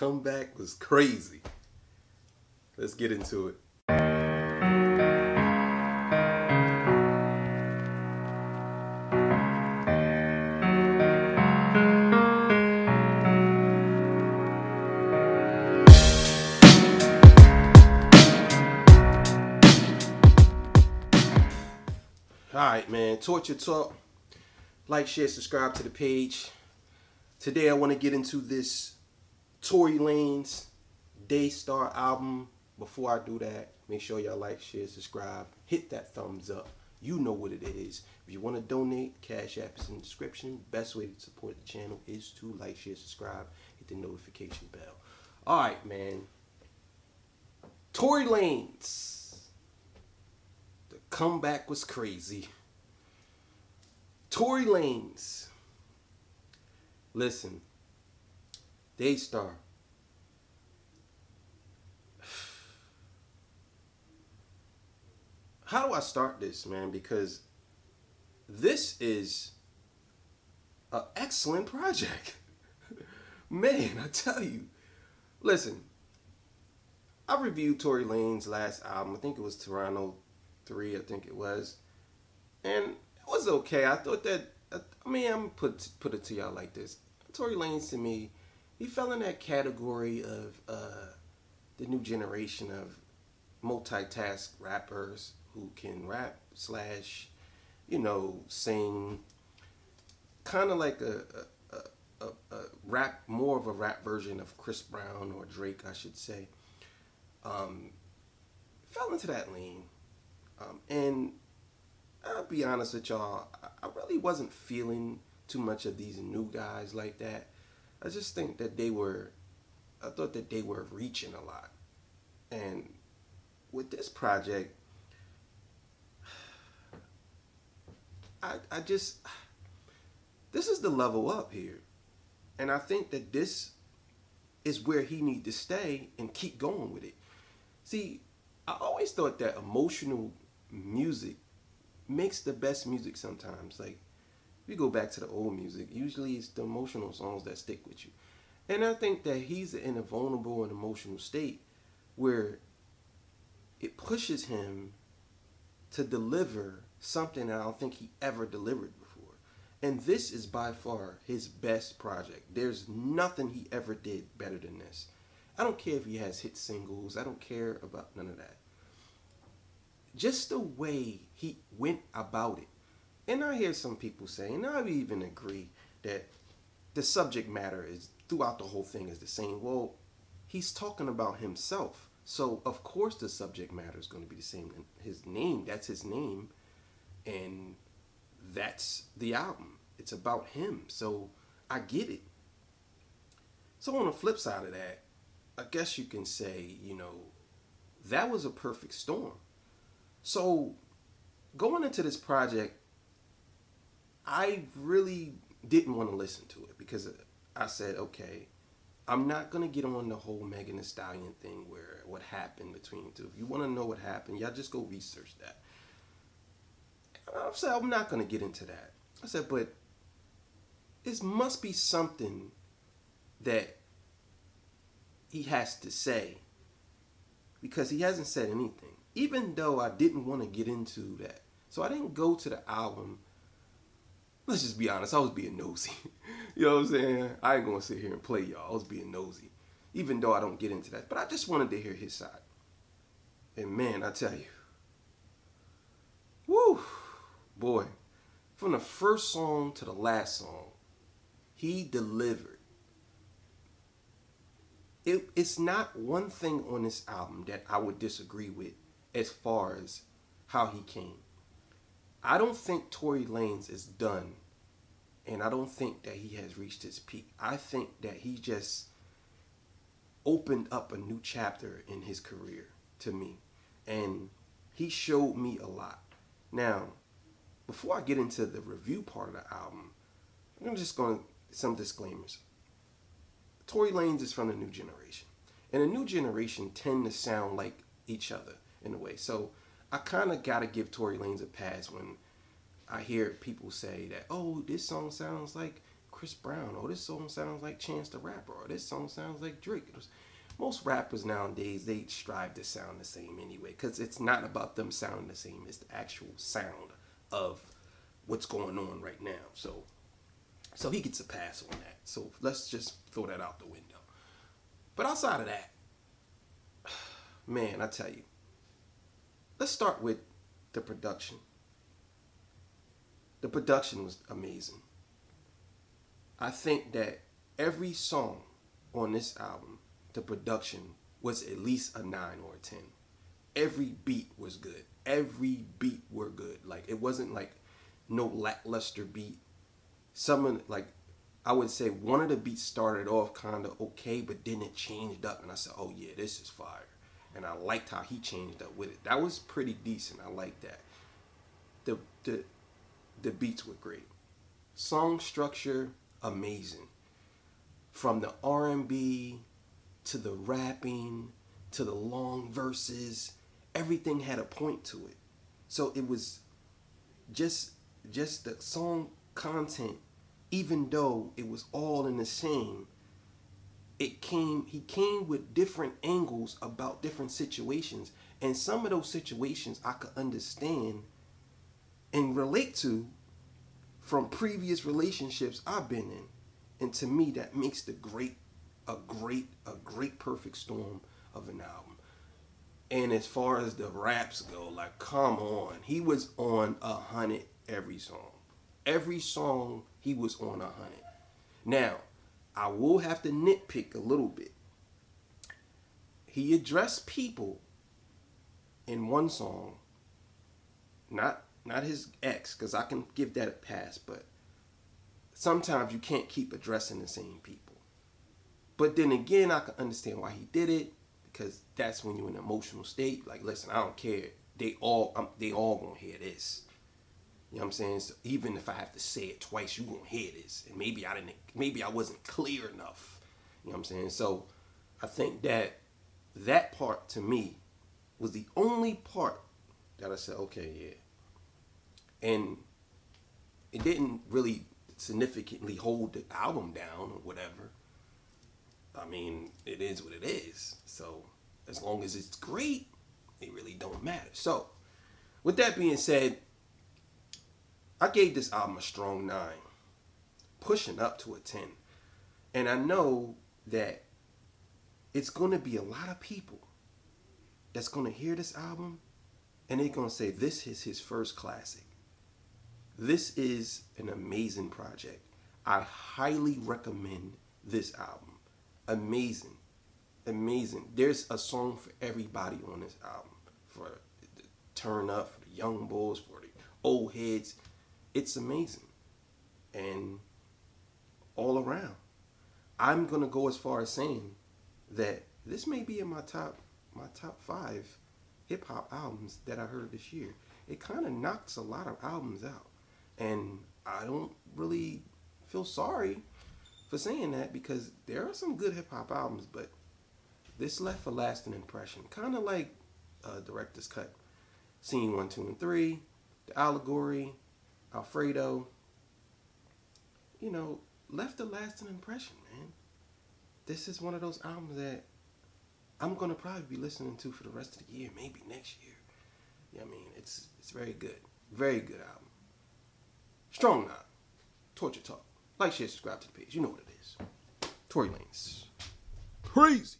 comeback was crazy. Let's get into it. Alright, man. Torture Talk. Like, share, subscribe to the page. Today, I want to get into this Tory Lanez Daystar album. Before I do that, make sure y'all like, share, subscribe. Hit that thumbs up. You know what it is. If you want to donate, Cash App is in the description. Best way to support the channel is to like, share, subscribe, hit the notification bell. Alright, man. Tory Lanez The comeback was crazy. Tory Lanez. Listen. Daystar. How do I start this, man? Because this is an excellent project. man, I tell you. Listen, I reviewed Tory Lanez last album. I think it was Toronto three, I think it was, and it was okay. I thought that. I mean, I'm put put it to y'all like this: Tory Lanez to me, he fell in that category of uh, the new generation of multitask rappers who can rap slash, you know, sing, kind of like a, a, a, a, rap, more of a rap version of Chris Brown or Drake, I should say. Um, fell into that lane. Um, and I'll be honest with y'all, I really wasn't feeling too much of these new guys like that. I just think that they were, I thought that they were reaching a lot. And with this project, I, I just, this is the level up here. And I think that this is where he need to stay and keep going with it. See, I always thought that emotional music makes the best music sometimes. Like, you go back to the old music, usually it's the emotional songs that stick with you. And I think that he's in a vulnerable and emotional state where it pushes him to deliver something that I don't think he ever delivered before. And this is by far his best project. There's nothing he ever did better than this. I don't care if he has hit singles. I don't care about none of that just the way he went about it. And I hear some people say, and I even agree that the subject matter is throughout the whole thing is the same. Well, he's talking about himself. So of course the subject matter is going to be the same. His name, that's his name. And that's the album. It's about him. So I get it. So on the flip side of that, I guess you can say, you know, that was a perfect storm so going into this project, I really didn't want to listen to it because I said, okay, I'm not gonna get on the whole Megan Thee Stallion thing where what happened between the two. If you want to know what happened, y'all just go research that. I said I'm not gonna get into that. I said, but it must be something that he has to say because he hasn't said anything even though I didn't want to get into that. So I didn't go to the album. Let's just be honest, I was being nosy. you know what I'm saying? I ain't gonna sit here and play y'all. I was being nosy. Even though I don't get into that. But I just wanted to hear his side. And man, I tell you. Woo! Boy. From the first song to the last song, he delivered it, it's not one thing on this album that I would disagree with as far as how he came. I don't think Tory Lanez is done, and I don't think that he has reached his peak. I think that he just opened up a new chapter in his career to me, and he showed me a lot. Now, before I get into the review part of the album, I'm just going to some disclaimers. Tory Lanez is from the new generation, and the new generation tend to sound like each other in a way. So I kind of got to give Tory Lanez a pass when I hear people say that, oh, this song sounds like Chris Brown. Oh, this song sounds like Chance the Rapper. Or this song sounds like Drake. Most rappers nowadays they strive to sound the same anyway, because it's not about them sounding the same. It's the actual sound of what's going on right now. So, so he gets a pass on that. So let's just throw that out the window. But outside of that, man, I tell you, let's start with the production. The production was amazing. I think that every song on this album, the production was at least a 9 or a 10. Every beat was good. Every beat were good. Like it wasn't like no lackluster beat. Some of like I would say one of the beats started off kind of okay, but then it changed up, and I said, "Oh yeah, this is fire." And I liked how he changed up with it. That was pretty decent. I like that. The the the beats were great. Song structure amazing. From the R&B to the rapping to the long verses, everything had a point to it. So it was just just the song content even though it was all in the same it came he came with different angles about different situations and some of those situations I could understand and relate to from previous relationships I've been in. And to me that makes the great a great a great perfect storm of an album. And as far as the raps go, like come on. He was on a hundred every song. Every song he was on a hundred. Now, I will have to nitpick a little bit. He addressed people in one song, not not his ex, because I can give that a pass, but sometimes you can't keep addressing the same people. But then again, I can understand why he did it, because that's when you're in an emotional state. Like, listen, I don't care. They all, um, they all gonna hear this. You know what I'm saying? So even if I have to say it twice, you gonna hear this. And maybe I didn't, maybe I wasn't clear enough. You know what I'm saying? So I think that that part to me was the only part that I said, okay, yeah, and it didn't really significantly hold the album down or whatever. I mean, it is what it is. So as long as it's great, it really don't matter. So with that being said, I gave this album a strong nine, pushing up to a 10. And I know that it's going to be a lot of people that's going to hear this album and they're going to say, This is his first classic. This is an amazing project. I highly recommend this album. Amazing. Amazing. There's a song for everybody on this album. For the turn up, for the young bulls, for the old heads. It's amazing. And all around. I'm gonna go as far as saying that this may be in my top my top five hip hop albums that I heard this year. It kind of knocks a lot of albums out. And I don't really feel sorry for saying that because there are some good hip hop albums, but this left a lasting impression. Kind of like uh, Director's Cut, Scene 1, 2, and 3, The Allegory, Alfredo. You know, left a lasting impression, man. This is one of those albums that I'm gonna probably be listening to for the rest of the year, maybe next year. Yeah, I mean, it's it's very good, very good album. Strong Nine, Torture Talk. Like, share, subscribe to the page. You know what it is. Tory Lanez. Crazy.